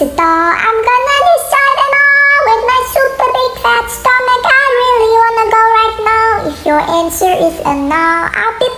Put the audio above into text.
buồn đâu I'm gonna decide it all with my super big fat stomach. I really wanna go right now. If your answer is a no I'll be